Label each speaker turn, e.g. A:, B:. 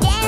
A: day.